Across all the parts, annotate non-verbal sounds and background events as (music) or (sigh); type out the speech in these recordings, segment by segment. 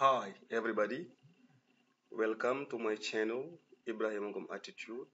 Hi everybody, welcome to my channel Ibrahima Ngom Attitude.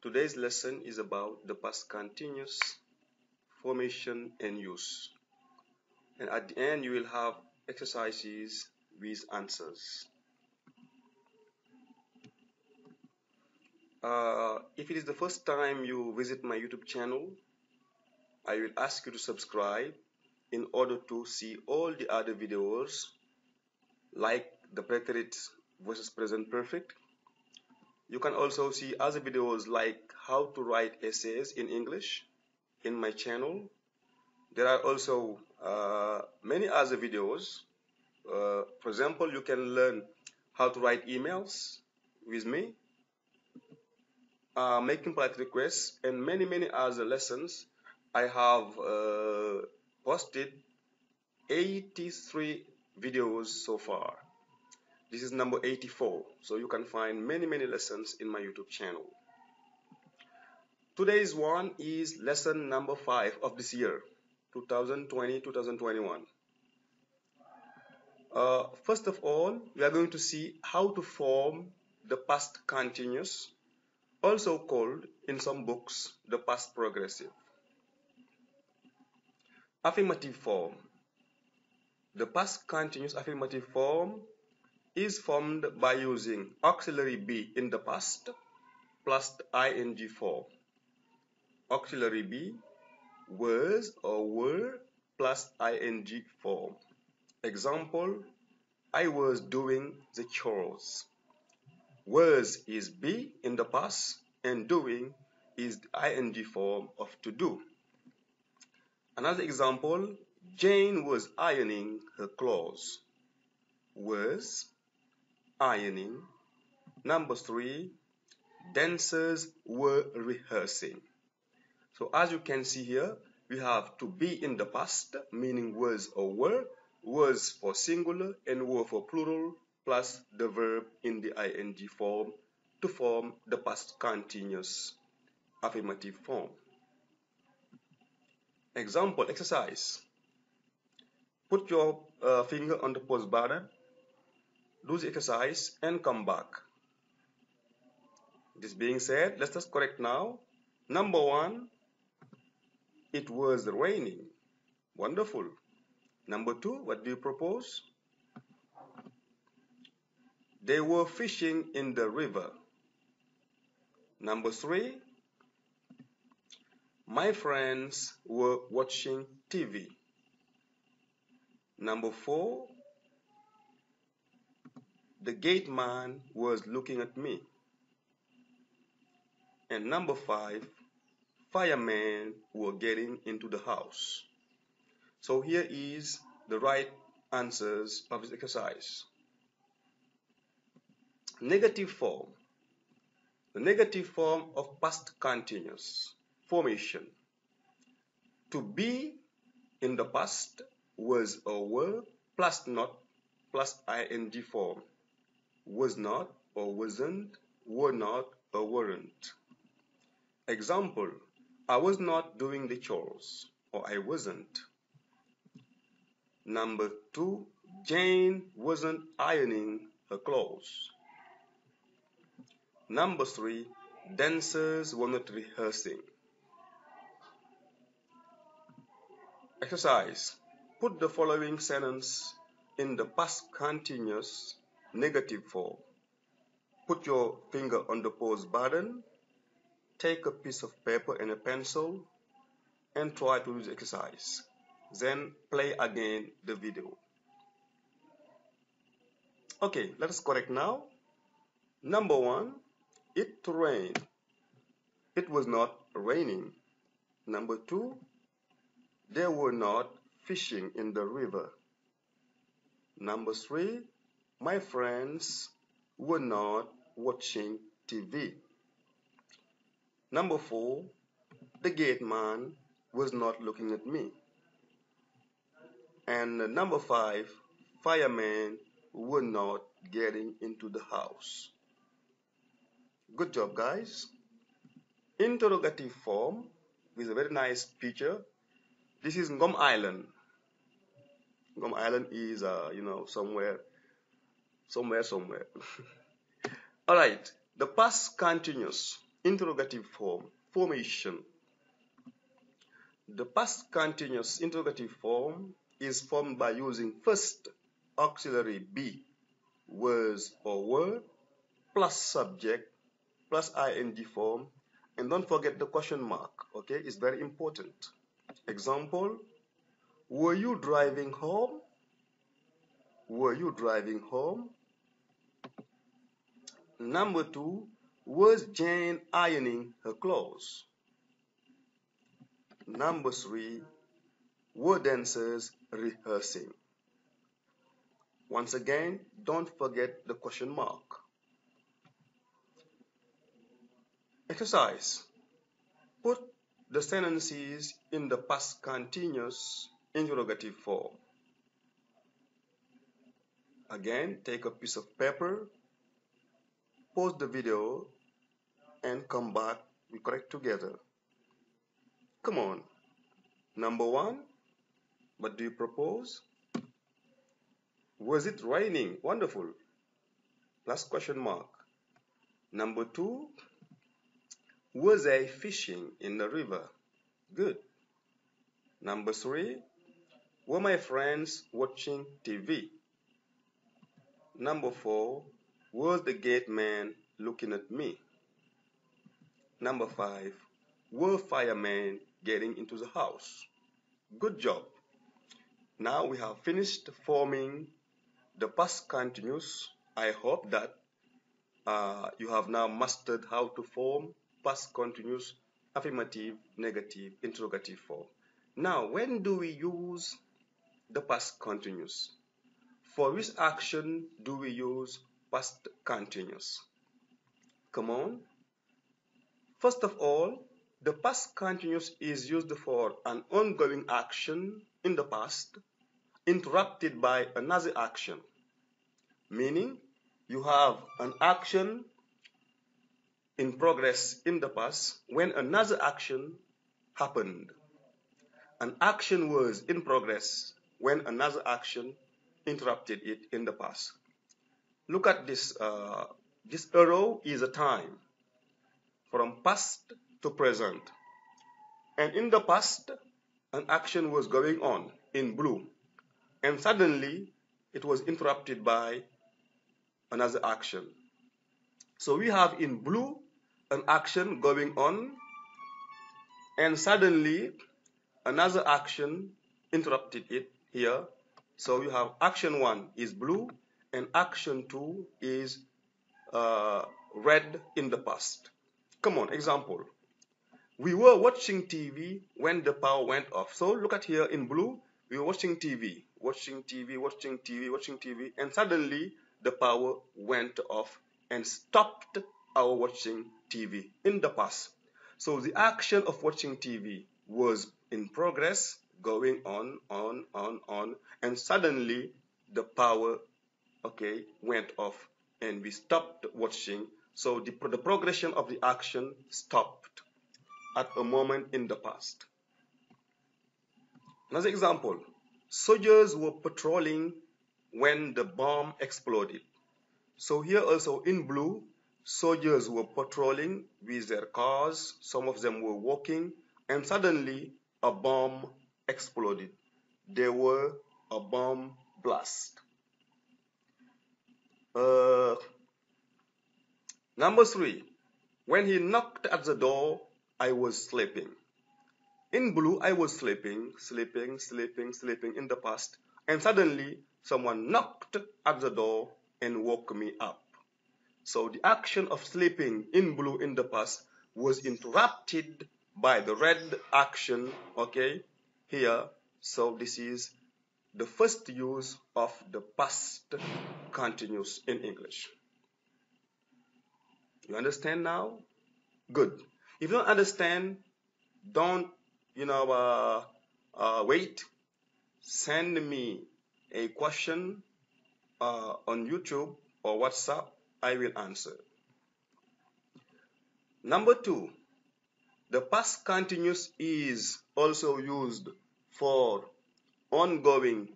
Today's lesson is about the past continuous formation and use. And at the end you will have exercises with answers. Uh, if it is the first time you visit my YouTube channel, I will ask you to subscribe in order to see all the other videos like the preterite versus present perfect. You can also see other videos like how to write essays in English in my channel. There are also uh, many other videos. Uh, for example, you can learn how to write emails with me, uh, making polite requests, and many, many other lessons. I have uh, posted 83 videos so far. This is number 84, so you can find many, many lessons in my YouTube channel. Today's one is lesson number 5 of this year, 2020-2021. Uh, first of all, we are going to see how to form the past continuous, also called in some books the past progressive. Affirmative form. The past continuous affirmative form is formed by using auxiliary be in the past plus the ing form. Auxiliary be was or were plus ing form. Example, I was doing the chores. Was is be in the past and doing is the ing form of to do. Another example, Jane was ironing her clothes. Was ironing. Number three, dancers were rehearsing. So as you can see here, we have to be in the past, meaning was or were, was for singular and were for plural, plus the verb in the ing form to form the past continuous affirmative form. Example exercise. Put your uh, finger on the pause button, do the exercise and come back. This being said, let us correct now. Number one, it was raining. Wonderful. Number two, what do you propose? They were fishing in the river. Number three, my friends were watching TV. Number four, the gate man was looking at me. And number five, firemen were getting into the house. So here is the right answers of this exercise. Negative form. The negative form of past continuous formation. To be in the past was or were plus not plus ing form. Was not or wasn't, were not or weren't. Example, I was not doing the chores or I wasn't. Number two, Jane wasn't ironing her clothes. Number three, dancers were not rehearsing. Exercise. Put the following sentence in the past continuous negative form. Put your finger on the pause button, take a piece of paper and a pencil, and try to do the exercise. Then play again the video. Okay, let us correct now. Number one, it rained. It was not raining. Number two, they were not fishing in the river. Number three, my friends were not watching TV. Number four, the gate man was not looking at me. And number five, firemen were not getting into the house. Good job, guys. Interrogative form with a very nice picture this is Ngom Island. Ngom Island is, uh, you know, somewhere, somewhere, somewhere. (laughs) All right. The past continuous interrogative form formation. The past continuous interrogative form is formed by using first auxiliary be was or were plus subject plus ing form and don't forget the question mark okay it's very important example were you driving home? Were you driving home? Number two was jane ironing her clothes? Number three were dancers rehearsing? Once again don't forget the question mark. Exercise. Put the sentences in the past continuous interrogative form. Again, take a piece of paper, pause the video, and come back. We correct together. Come on. Number one, what do you propose? Was it raining? Wonderful. Last question mark. Number two, was I fishing in the river? Good. Number three, were my friends watching TV? Number four, was the gate man looking at me? Number five, were firemen getting into the house? Good job. Now we have finished forming the past continuous. I hope that uh, you have now mastered how to form past continuous, affirmative, negative, interrogative form. Now, when do we use the past continuous? For which action do we use past continuous? Come on. First of all, the past continuous is used for an ongoing action in the past interrupted by another action. Meaning, you have an action in progress in the past when another action happened. An action was in progress when another action interrupted it in the past. Look at this. Uh, this arrow is a time from past to present. And in the past, an action was going on in blue. And suddenly, it was interrupted by another action. So we have in blue an action going on and suddenly another action interrupted it here. So you have action one is blue and action two is uh, red in the past. Come on, example. We were watching TV when the power went off. So look at here in blue, we were watching TV, watching TV, watching TV, watching TV, and suddenly the power went off and stopped our watching TV in the past. So the action of watching TV was in progress, going on, on, on, on, and suddenly the power, okay, went off and we stopped watching. So the, the progression of the action stopped at a moment in the past. Another example, soldiers were patrolling when the bomb exploded. So here also in blue, soldiers were patrolling with their cars, some of them were walking, and suddenly a bomb exploded. There were a bomb blast. Uh, number three, when he knocked at the door, I was sleeping. In blue, I was sleeping, sleeping, sleeping, sleeping in the past, and suddenly someone knocked at the door and woke me up. So the action of sleeping in blue in the past was interrupted by the red action, okay, here. So this is the first use of the past continuous in English. You understand now? Good. If you don't understand, don't, you know, uh, uh, wait. Send me a question uh, on YouTube or WhatsApp I will answer. Number two, the past continuous is also used for ongoing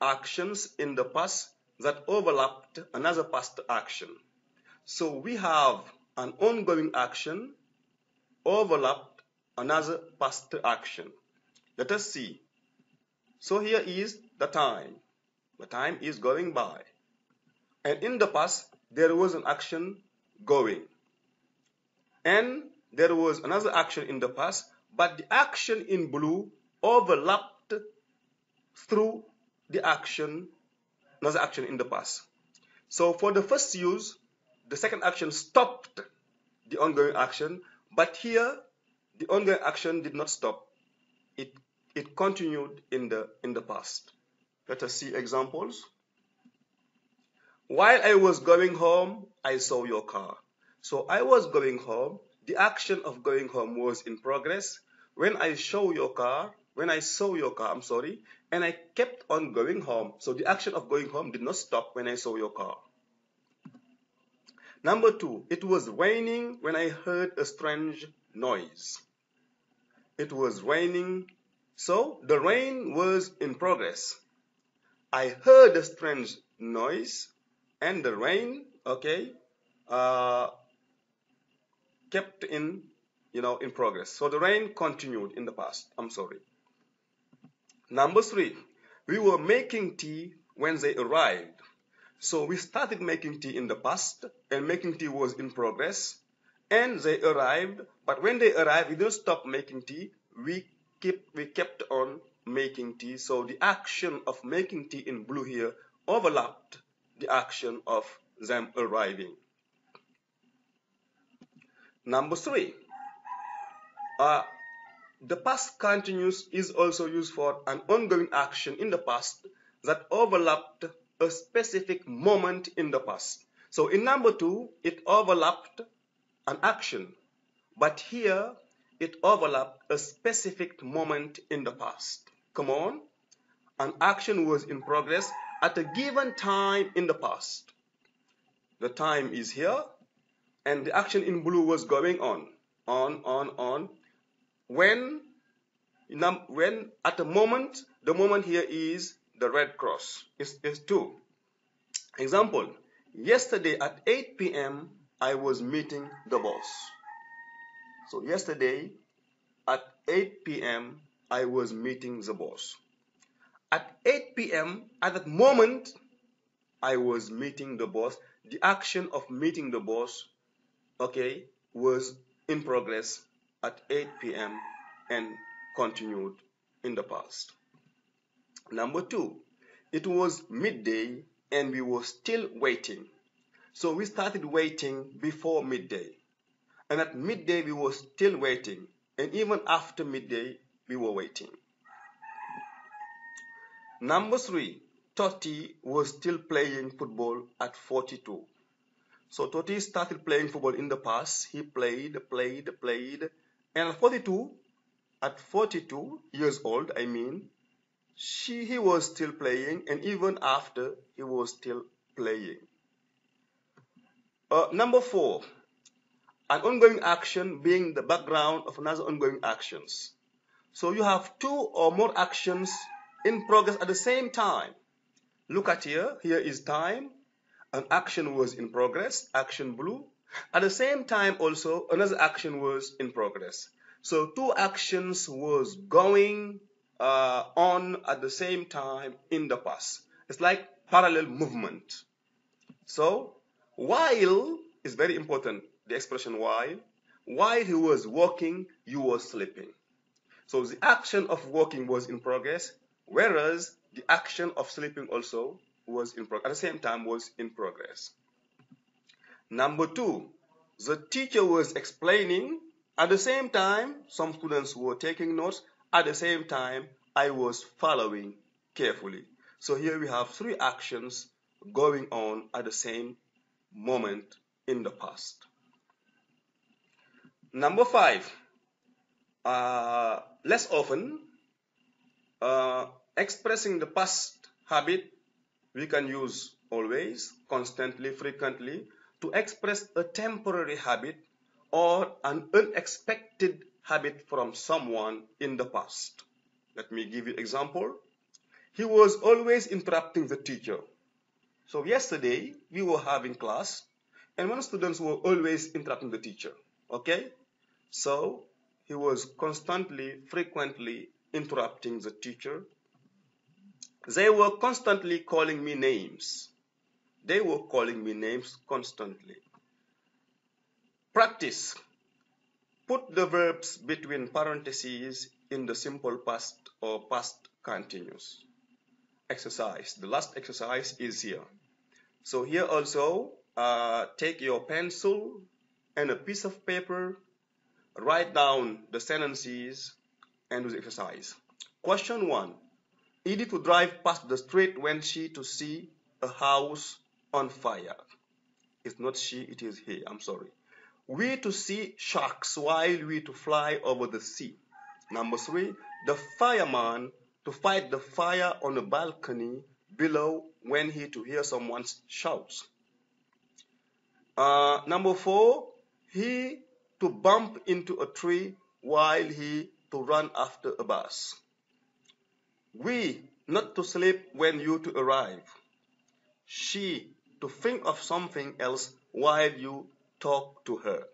actions in the past that overlapped another past action. So we have an ongoing action overlapped another past action. Let us see. So here is the time. The time is going by. And in the past, there was an action going. And there was another action in the past, but the action in blue overlapped through the action, another action in the past. So for the first use, the second action stopped the ongoing action, but here the ongoing action did not stop. It, it continued in the, in the past. Let us see examples. While I was going home, I saw your car. So I was going home. The action of going home was in progress. When I saw your car, when I saw your car, I'm sorry, and I kept on going home. So the action of going home did not stop when I saw your car. Number two, it was raining when I heard a strange noise. It was raining, so the rain was in progress. I heard a strange noise, and the rain, okay, uh, kept in, you know, in progress. So the rain continued in the past. I'm sorry. Number three, we were making tea when they arrived. So we started making tea in the past, and making tea was in progress, and they arrived. But when they arrived, we didn't stop making tea. We kept we kept on making tea. So the action of making tea in blue here overlapped the action of them arriving. Number three, uh, the past continuous is also used for an ongoing action in the past that overlapped a specific moment in the past. So in number two, it overlapped an action, but here it overlapped a specific moment in the past. Come on. An action was in progress at a given time in the past. The time is here, and the action in blue was going on, on, on, on, when when at the moment the moment here is the red cross. Is, is 2 example yesterday at 8 p.m i was meeting the boss. So yesterday at 8 p.m i was meeting the boss at 8 p.m at that moment i was meeting the boss the action of meeting the boss okay was in progress at 8 p.m. and continued in the past. Number two, it was midday and we were still waiting. So we started waiting before midday. And at midday we were still waiting. And even after midday we were waiting. Number three, Totti was still playing football at 42. So Totti started playing football in the past. He played, played, played, and at 42, at 42 years old, I mean, she, he was still playing, and even after, he was still playing. Uh, number four, an ongoing action being the background of another ongoing actions. So you have two or more actions in progress at the same time. Look at here, here is time. An action was in progress, action blue. At the same time also, another action was in progress. So two actions was going uh, on at the same time in the past. It's like parallel movement. So while is very important, the expression while. While he was walking, you were sleeping. So the action of walking was in progress, whereas the action of sleeping also was in progress. At the same time was in progress. Number two, the teacher was explaining. At the same time, some students were taking notes. At the same time, I was following carefully. So here we have three actions going on at the same moment in the past. Number five, uh, less often uh, expressing the past habit we can use always, constantly, frequently, to express a temporary habit or an unexpected habit from someone in the past. Let me give you example. he was always interrupting the teacher. So yesterday we were having class and one students were always interrupting the teacher. Okay? So he was constantly, frequently interrupting the teacher. They were constantly calling me names. They were calling me names constantly. Practice. Put the verbs between parentheses in the simple past or past continuous. Exercise. The last exercise is here. So here also, uh, take your pencil and a piece of paper, write down the sentences and do exercise. Question one. Edie to drive past the street when she to see a house on fire. It's not she, it is he. I'm sorry. We to see sharks while we to fly over the sea. Number three, the fireman to fight the fire on a balcony below when he to hear someone's shouts. Uh, number four, he to bump into a tree while he to run after a bus. We not to sleep when you to arrive. She to think of something else while you talk to her.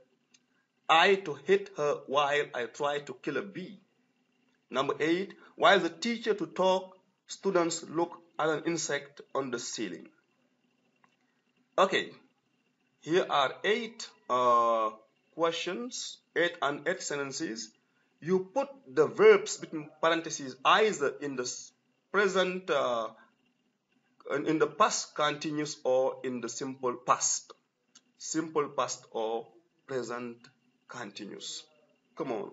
I to hit her while I try to kill a bee. Number eight, while the teacher to talk, students look at an insect on the ceiling. Okay, here are eight uh, questions, eight and eight sentences. You put the verbs between parentheses either in the present uh, in the past continuous or in the simple past. Simple past or present continuous. Come on.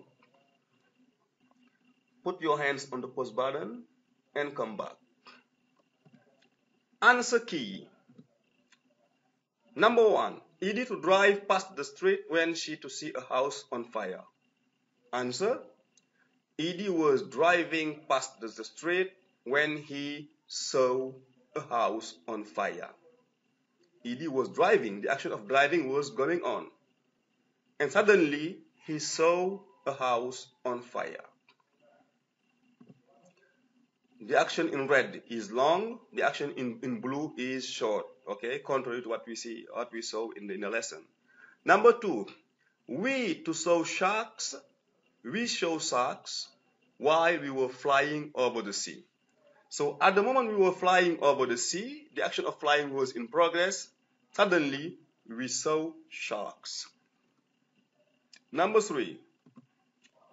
Put your hands on the pause button and come back. Answer key. Number one, Edie to drive past the street when she to see a house on fire. Answer, Edie was driving past the street when he saw a house on fire. Edie was driving, the action of driving was going on. And suddenly he saw a house on fire. The action in red is long, the action in, in blue is short, okay, contrary to what we see, what we saw in the, in the lesson. Number two, we to show sharks, we show sharks while we were flying over the sea. So at the moment we were flying over the sea, the action of flying was in progress. Suddenly, we saw sharks. Number three,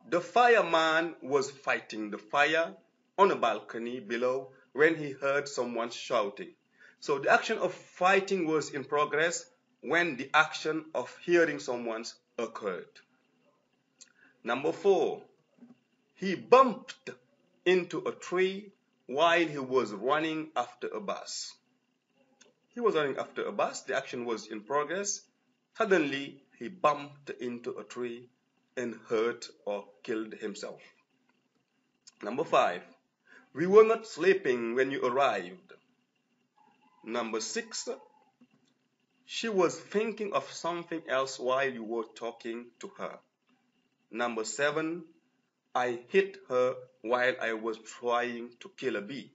the fireman was fighting the fire on a balcony below when he heard someone shouting. So the action of fighting was in progress when the action of hearing someone occurred. Number four, he bumped into a tree while he was running after a bus. He was running after a bus, the action was in progress. Suddenly, he bumped into a tree and hurt or killed himself. Number five, we were not sleeping when you arrived. Number six, she was thinking of something else while you were talking to her. Number seven, I hit her while I was trying to kill a bee.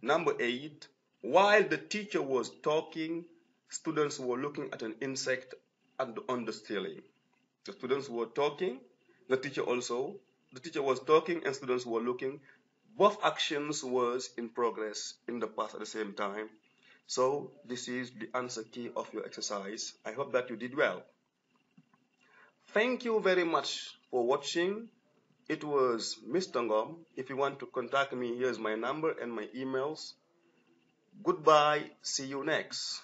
Number eight, while the teacher was talking, students were looking at an insect on the ceiling. The students were talking, the teacher also, the teacher was talking and students were looking. Both actions was in progress in the past at the same time. So this is the answer key of your exercise. I hope that you did well. Thank you very much for watching. It was Mr. Ngom. If you want to contact me, here's my number and my emails. Goodbye. See you next.